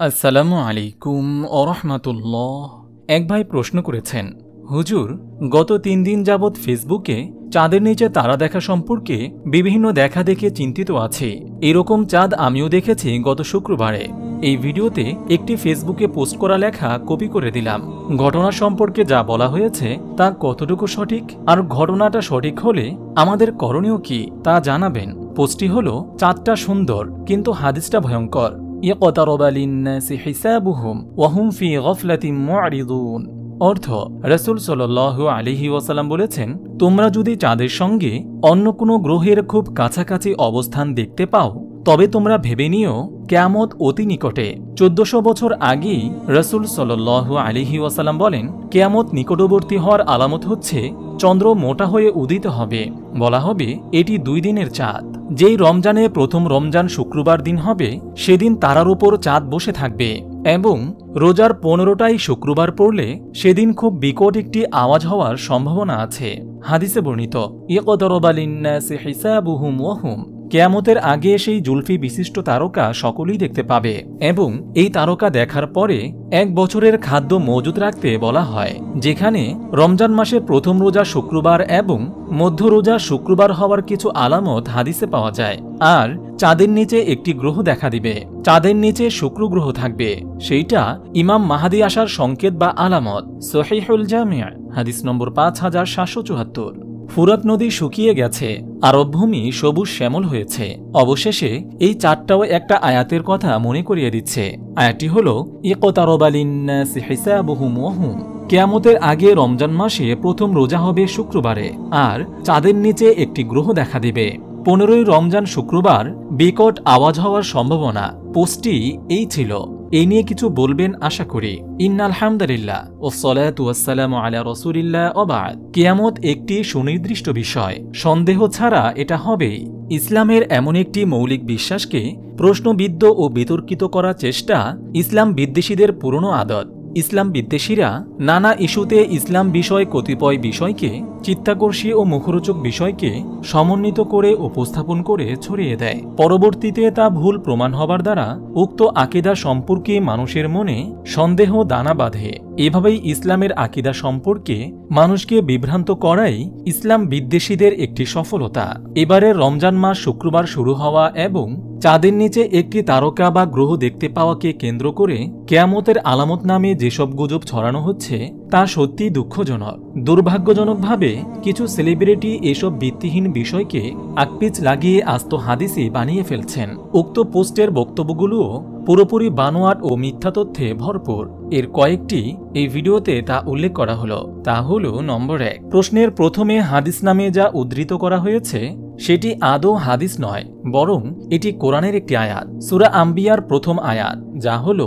আসসালামু আলাইকুম অরহমাতুল্লাহ এক ভাই প্রশ্ন করেছেন, হুজুর, গত তিন দিন যাবৎ ফেসবুকে চাঁদের নিচে তারা দেখা সম্পর্কে বিভিন্ন দেখা দেখে চিন্তিত আছি। এরকম চাঁদ আমিও দেখেছি গত শুক্রবারে। এই ভিডিওতে একটি ফেসবুকে পোস্ট করা লেখা কপি করে দিলাম। ঘটনা সম্পর্কে যা বলা হয়েছে তা কতটুকু সঠিক আর ঘটনাটা সঠিক হলে আমাদের করণীয় কি তা জানাবেন। পোস্টটি হল, চাঁদটা সুন্দর, কিন্তু হাদিসটা ভয়ঙ্কর। اقترب للناس حسابهم ওয়াহুম ফি غفلة معرضون. অর্থ, রসুল সাল্লাল্লাহু আলিহি ওয়াসাল্লাম বলেছেন, তোমরা যদি চাঁদের সঙ্গে অন্য কোনো গ্রহের খুব কাছাকাছি অবস্থান দেখতে পাও, তবে তোমরা ভেবে নিও, কেয়ামত অতি নিকটে। চোদ্দশো বছর আগেই রসুল সাল্লাহ আলিহি ওয়াসাল্লাম বলেন, কেয়ামত নিকটবর্তী হওয়ার আলামত হচ্ছে, চন্দ্র মোটা হয়ে উদিত হবে। বলা হবে, এটি দুই দিনের চাঁদ। যেই রমজানে প্রথম রমজান শুক্রবার দিন হবে, সেদিন তারার উপর চাঁদ বসে থাকবে। এবং রোজার পনেরোটাই শুক্রবার পড়লে সেদিন খুব বিকট একটি আওয়াজ হওয়ার সম্ভাবনা আছে। হাদিসে বর্ণিত ইকদরবালিন্নাসি হিসাবুহুম ওহুম কেয়ামতের আগে সেই জুলফি বিশিষ্ট তারকা সকলেই দেখতে পাবে এবং এই তারকা দেখার পরে এক বছরের খাদ্য মজুদ রাখতে বলা হয়, যেখানে রমজান মাসের প্রথম রোজা শুক্রবার এবং মধ্য রোজা শুক্রবার হওয়ার কিছু আলামত হাদিসে পাওয়া যায়। আর চাঁদের নিচে একটি গ্রহ দেখা দিবে। চাঁদের নিচে শুক্র গ্রহ থাকবে। সেইটা ইমাম মাহাদি আসার সংকেত বা আলামত। সহিহুল জামিয়া হাদিস নম্বর পাঁচ হাজার সাতশো চুয়াত্তর। ফুরাত নদী শুকিয়ে গেছে আরবভূমি সবুজ শ্যামল হয়েছে। অবশেষে এই চারটাও একটা আয়াতের কথা মনে করিয়ে দিচ্ছে। আয়াতটি হল ইকতারবালিন্নাহুম কেয়ামতের আগে রমজান মাসে প্রথম রোজা হবে শুক্রবারে, আর চাঁদের নিচে একটি গ্রহ দেখা দিবে। পনেরোই রমজান শুক্রবার বিকট আওয়াজ হওয়ার সম্ভাবনা, পোস্টটি এই ছিল। এই নিয়ে কিছু বলবেন আশা করি। ইন্নালহামদুলিল্লাহ ও সলাতাম আলা রসুলিল্লাহ অবাদ কেয়ামত একটি সুনির্দিষ্ট বিষয়। সন্দেহ ছাড়া এটা হবেই। ইসলামের এমন একটি মৌলিক বিশ্বাসকে প্রশ্নবিদ্ধ ও বিতর্কিত করার চেষ্টা ইসলাম বিদ্বেষীদের পুরনো আদত। ইসলাম বিদ্বেষীরা নানা ইস্যুতে ইসলাম বিষয় কতিপয় বিষয়কে, চিত্তাকর্ষী ও মুখরোচক বিষয়কে সমন্বিত করে উপস্থাপন করে ছড়িয়ে দেয়। পরবর্তীতে তা ভুল প্রমাণ হবার দ্বারা উক্ত আকিদা সম্পর্কে মানুষের মনে সন্দেহ দানা বাঁধে। এভাবেই ইসলামের আকিদা সম্পর্কে মানুষকে বিভ্রান্ত করাই ইসলাম বিদ্বেষীদের একটি সফলতা। এবারে রমজান মাস শুক্রবার শুরু হওয়া এবং চাঁদের নিচে একটি তারকা বা গ্রহ দেখতে পাওয়াকে কেন্দ্র করে কেয়ামতের আলামত নামে যেসব গুজব ছড়ানো হচ্ছে, তা সত্যি দুঃখজনক। দুর্ভাগ্যজনকভাবে, কিছু সেলিব্রিটি এসব ভিত্তিহীন বিষয়কে আকপিচ লাগিয়ে আস্ত হাদিসি বানিয়ে ফেলছেন। উক্ত পোস্টের বক্তব্যগুলোও পুরোপুরি বানোয়াট ও মিথ্যা তথ্যে ভরপুর। এর কয়েকটি এই ভিডিওতে তা উল্লেখ করা হলো। তা হল নম্বর এক। প্রশ্নের প্রথমে হাদিস নামে যা উদ্ধৃত করা হয়েছে সেটি আদৌ হাদিস নয়, বরং এটি কোরআনের একটি আয়াত, সুরা আম্বিয়ার প্রথম আয়াত, যা হল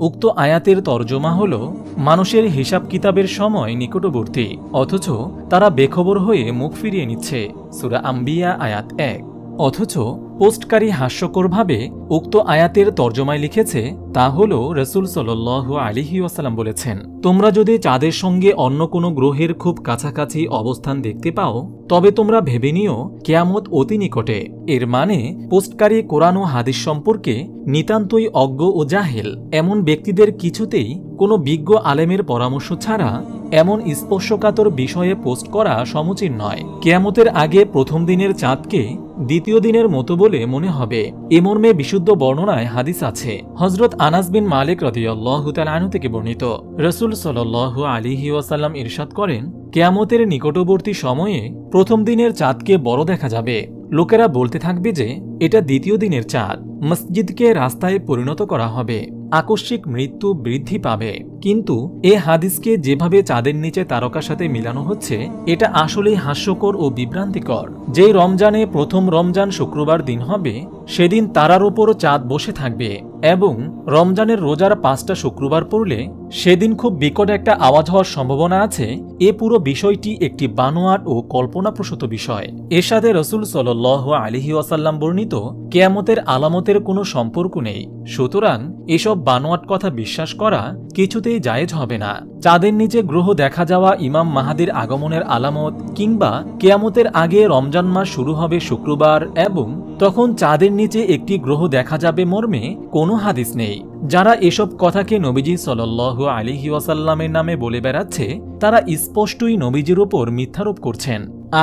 উক্ত আয়াতের তর্জমা হল, মানুষের হিসাব কিতাবের সময় নিকটবর্তী, অথচ তারা বেখবর হয়ে মুখ ফিরিয়ে নিচ্ছে, সুরা আম্বিয়া আয়াত এক। অথচ পোস্টকারী হাস্যকরভাবে উক্ত আয়াতের তর্জমায় লিখেছে, তা হল রসুল সাল আলিহি ওয়াসাল্লাম বলেছেন, তোমরা যদি চাঁদের সঙ্গে অন্য কোনো গ্রহের খুব কাছাকাছি অবস্থান দেখতে পাও, তবে তোমরা ভেবে নিও, কেয়ামত অতি নিকটে। এর মানে পোস্টকারী কোরআন ও হাদিস সম্পর্কে নিতান্তই অজ্ঞ ও জাহেল, এমন ব্যক্তিদের কিছুতেই কোনো বিজ্ঞ আলেমের পরামর্শ ছাড়া এমন স্পর্শকাতর বিষয়ে পোস্ট করা সমুচীন নয়। কেয়ামতের আগে প্রথম দিনের চাঁদকে দ্বিতীয় দিনের মতো বলে মনে হবে। এ মর্মে বিশুদ্ধ বর্ণনায় হাদিস আছে। হজরত আনাস বিন মালিক রদিয়াল্লাহতালানু থেকে বর্ণিত। রসুল সাল আলিহি ওয়াসাল্লাম ইরশাদ করেন, কেয়ামতের নিকটবর্তী সময়ে প্রথম দিনের চাঁদকে বড় দেখা যাবে। লোকেরা বলতে থাকবে যে, এটা দ্বিতীয় দিনের চাঁদ। মসজিদকে রাস্তায় পরিণত করা হবে। আকস্মিক মৃত্যু বৃদ্ধি পাবে। কিন্তু এ হাদিসকে যেভাবে চাঁদের নিচে তারকার সাথে মিলানো হচ্ছে, এটা আসলেই হাস্যকর ও বিভ্রান্তিকর। যেই রমজানে প্রথম রমজান শুক্রবার দিন হবে সেদিন তারার ওপর চাঁদ বসে থাকবে এবং রমজানের রোজার পাঁচটা শুক্রবার পড়লে সেদিন খুব বিকট একটা আওয়াজ হওয়ার সম্ভাবনা আছে। এ পুরো বিষয়টি একটি বানোয়াট ও কল্পনাপ্রসূত বিষয়। এর সাথে রসুল সাল আলিহি ওয়াসাল্লাম বর্ণিত, কেয়ামতের আলামতের কোনো সম্পর্ক নেই। সুতরাং এসব বানোয়াট কথা বিশ্বাস করা কিছুতেই জায়েজ হবে না। চাঁদের নিচে গ্রহ দেখা যাওয়া ইমাম মাহাদির আগমনের আলামত কিংবা কেয়ামতের আগে রমজান মাস শুরু হবে শুক্রবার এবং তখন চাঁদের নিচে একটি গ্রহ দেখা যাবে মর্মে, কোনো হাদিস নেই। যারা এসব কথাকে নবীজি সাল আলিহি ওয়াসাল্লামের নামে বলে বেড়াচ্ছে, তারা স্পষ্টই নবীজির ওপর মিথ্যারোপ করছেন।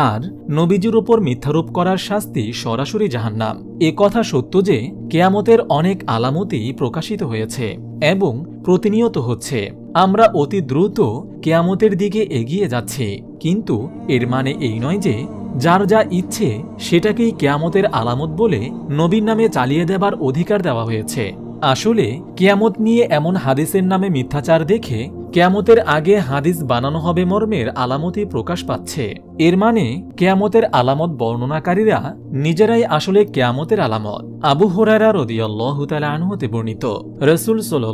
আর নবীজির ওপর মিথ্যারোপ করার শাস্তি সরাসরি জাহান্নাম। এ কথা সত্য যে, কেয়ামতের অনেক আলামতই প্রকাশিত হয়েছে এবং প্রতিনিয়ত হচ্ছে। আমরা অতি দ্রুত কেয়ামতের দিকে এগিয়ে যাচ্ছি, কিন্তু এর মানে এই নয় যে যার যা ইচ্ছে সেটাকেই কেয়ামতের আলামত বলে নবীর নামে চালিয়ে দেবার অধিকার দেওয়া হয়েছে। আসলে কেয়ামত নিয়ে এমন হাদিসের নামে মিথ্যাচার দেখে কেয়ামতের আগে হাদিস বানানো হবে মর্মের আলামতই প্রকাশ পাচ্ছে। এর মানে কেয়ামতের আলামত বর্ণনাকারীরা নিজেরাই আসলে কেয়ামতের আলামত। আবু হরারা রদিয়াল্লাহ আনহতে বর্ণিত। রসুল সোল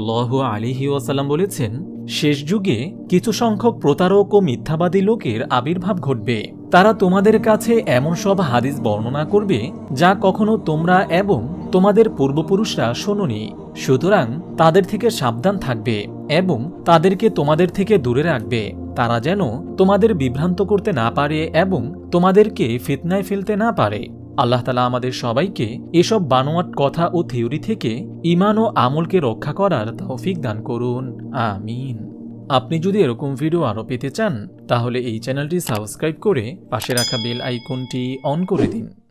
আলিহি ওয়াসাল্লাম বলেছেন, শেষ যুগে কিছু সংখ্যক প্রতারক ও মিথ্যাবাদী লোকের আবির্ভাব ঘটবে। তারা তোমাদের কাছে এমন সব হাদিস বর্ণনা করবে যা কখনো তোমরা এবং তোমাদের পূর্বপুরুষরা শোনি সুতরাং তাদের থেকে সাবধান থাকবে এবং তাদেরকে তোমাদের থেকে দূরে রাখবে। তারা যেন তোমাদের বিভ্রান্ত করতে না পারে এবং তোমাদেরকে ফিতনায় ফেলতে না পারে। আল্লাহ তালা আমাদের সবাইকে এসব বানোয়াট কথা ও থিওরি থেকে ইমান ও আমলকে রক্ষা করার তৌফিক দান করুন। আমিন। আপনি যদি এরকম ভিডিও আরও পেতে চান, তাহলে এই চ্যানেলটি সাবস্ক্রাইব করে পাশে রাখা বেল আইকনটি অন করে দিন।